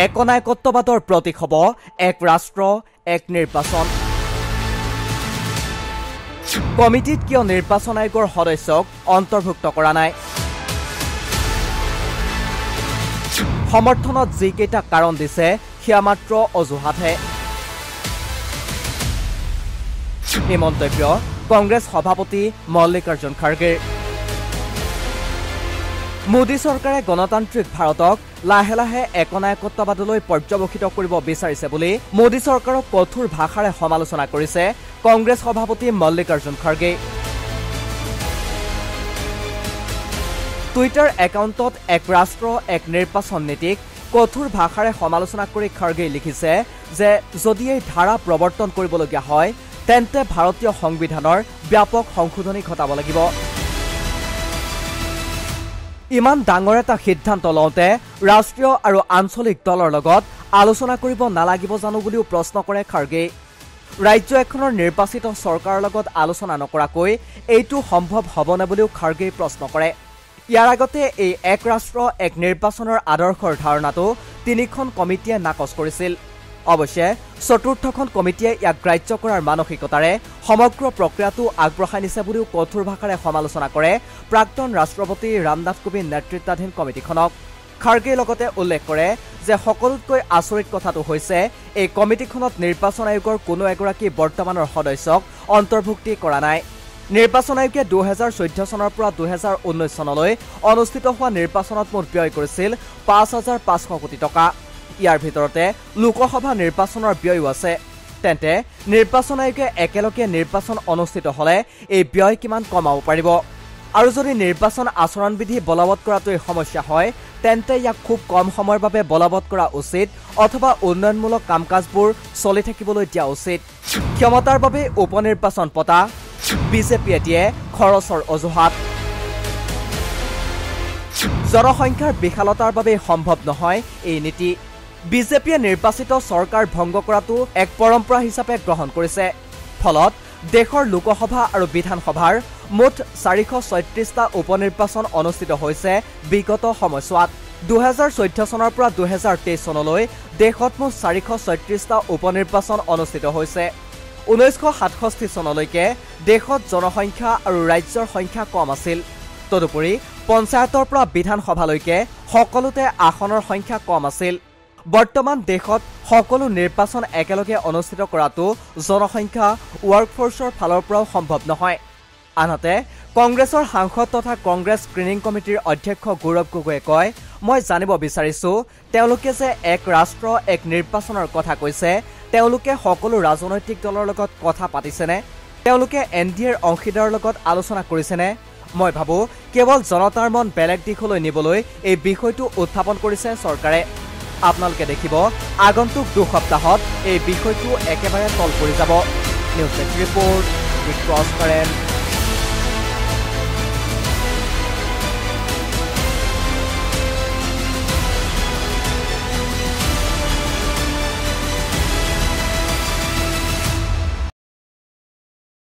একনায়কত্ববাদৰ প্ৰতীক হ'ব এক ৰাষ্ট্ৰ এক নিৰ্বাচন। কমিটিত কিয় নিৰ্বাচন আয়োগৰ সদস্যক অন্তৰ্ভুক্ত কৰা নাই? সমৰ্থনত যিকেইটা কাৰণ দিছে সেয়া মাত্ৰ অজুহাতহে। এই মন্তব্য কংগ্ৰেছ সভাপতি মল্লিকাৰ্জুন খাৰ্গেৰ। মোদী চৰকাৰে গণতান্ত্ৰিক ভাৰতক লাহে লাহে একনায়কত্ববাদলৈ পৰ্যবেক্ষিত কৰিব বিচাৰিছে বুলি মোদী চৰকাৰক কঠোৰ ভাষাৰে সমালোচনা কৰিছে কংগ্ৰেছ সভাপতি মল্লিকাৰ্জুন খাৰ্গে। টুইটাৰ একাউণ্টত এক ৰাষ্ট্ৰ এক নিৰ্বাচন নীতিক কঠোৰ ভাষাৰে সমালোচনা কৰি খাৰ্গেই লিখিছে যে যদি এই ধাৰা প্ৰৱৰ্তন কৰিবলগীয়া হয় তেন্তে ভাৰতীয় সংবিধানৰ ব্যাপক সংশোধনী ঘটাব লাগিব। ইমান ডাঙৰ এটা সিদ্ধান্ত লওঁতে ৰাষ্ট্ৰীয় আৰু আঞ্চলিক দলৰ লগত আলোচনা কৰিব নালাগিব জানো বুলিও প্ৰশ্ন কৰে খাৰ্গে। ৰাজ্য এখনৰ নিৰ্বাচিত চৰকাৰৰ লগত আলোচনা নকৰাকৈ এইটো সম্ভৱ হ'বনে বুলিও খাৰ্গেই প্ৰশ্ন কৰে। ইয়াৰ আগতে এই এক ৰাষ্ট্ৰ এক নিৰ্বাচনৰ আদৰ্শৰ ধাৰণাটো তিনিখন কমিটিয়ে নাকচ কৰিছিল। অৱশ্যে চতুৰ্থখন কমিটিয়ে ইয়াক গ্ৰাহ্য কৰাৰ মানসিকতাৰে সমগ্ৰ প্ৰক্ৰিয়াটো আগবঢ়াই নিছে বুলিও কঠোৰ ভাষাৰে সমালোচনা কৰে প্ৰাক্তন ৰাষ্ট্ৰপতি ৰামনাথ কোবিন্দ নেতৃত্বাধীন কমিটিখনক। খাৰ্গেই লগতে উল্লেখ কৰে যে সকলোতকৈ আচৰিত কথাটো হৈছে এই কমিটিখনত নিৰ্বাচন আয়োগৰ কোনো এগৰাকী বৰ্তমানৰ সদস্যক অন্তৰ্ভুক্তি কৰা নাই। নিৰ্বাচন আয়োগে দুহেজাৰ চৈধ্য চনৰ পৰা দুহেজাৰ ঊনৈছ চনলৈ অনুষ্ঠিত হোৱা নিৰ্বাচনত মুঠ ব্যয় কৰিছিল পাঁচ হাজাৰ পাঁচশ কোটি টকা। ইয়াৰ ভিতৰতে লোকসভা নিৰ্বাচনৰ ব্যয়ো আছে। তেন্তে নিৰ্বাচন আয়োগে একেলগে নিৰ্বাচন অনুষ্ঠিত হলে এই ব্যয় কিমান কমাব পাৰিব? আৰু যদি নিৰ্বাচন আচৰণবিধি বলবৎ কৰাটোৱেই সমস্যা হয় তেন্তে ইয়াক খুব কম সময়ৰ বাবে বলবৎ কৰা উচিত অথবা উন্নয়নমূলক কাম কাজবোৰ চলি থাকিবলৈ দিয়া উচিত। ক্ষমতাৰ বাবে উপ নিৰ্বাচন পতা বিজেপিয়ে দিয়ে খৰচৰ অজুহাত। জনসংখ্যাৰ বিশালতাৰ বাবে সম্ভৱ নহয় এই নীতি। বিজেপিয়ে নিৰ্বাচিত চৰকাৰ ভংগ কৰাটো এক পৰম্পৰা হিচাপে গ্ৰহণ কৰিছে। ফলত দেশৰ লোকসভা আৰু বিধানসভাৰ মুঠ চাৰিশ ছয়ত্ৰিশটা উপ নিৰ্বাচন অনুষ্ঠিত হৈছে বিগত সময়ছোৱাত। দুহেজাৰ চৈধ্য চনৰ পৰা দুহেজাৰ তেইছ চনলৈ দেশত মুঠ চাৰিশ ছয়ত্ৰিশটা উপ নিৰ্বাচন অনুষ্ঠিত হৈছে। ঊনৈছশ সাতষষ্ঠি চনলৈকে দেশত জনসংখ্যা আৰু ৰাজ্যৰ সংখ্যা কম আছিল। তদুপৰি পঞ্চায়তৰ পৰা বিধানসভালৈকে সকলোতে আসনৰ সংখ্যা কম আছিল। বৰ্তমান দেশত সকলো নিৰ্বাচন একেলগে অনুষ্ঠিত কৰাটো জনসংখ্যা ৱৰ্কফৰ্চৰ ফালৰ পৰাও সম্ভৱ নহয়। আনহাতে কংগ্ৰেছৰ সাংসদ তথা কংগ্ৰেছ স্ক্ৰিনিং কমিটিৰ অধ্যক্ষ গৌৰৱ গগৈয়ে কয় মই জানিব বিচাৰিছো তেওঁলোকে যে এক ৰাষ্ট্ৰ এক নিৰ্বাচনৰ কথা কৈছে তেওঁলোকে সকলো ৰাজনৈতিক দলৰ লগত কথা পাতিছেনে? তেওঁলোকে এন ডি এৰ অংশীদাৰৰ লগত আলোচনা কৰিছেনে? মই ভাবো কেৱল জনতাৰ মন বেলেগ দিশলৈ নিবলৈ এই বিষয়টো উত্থাপন কৰিছে চৰকাৰে। আপোনালোকে দেখিব আগন্তুক দুসপ্তাহত এই বিষয়টো একেবাৰে তল পৰি যাব। News report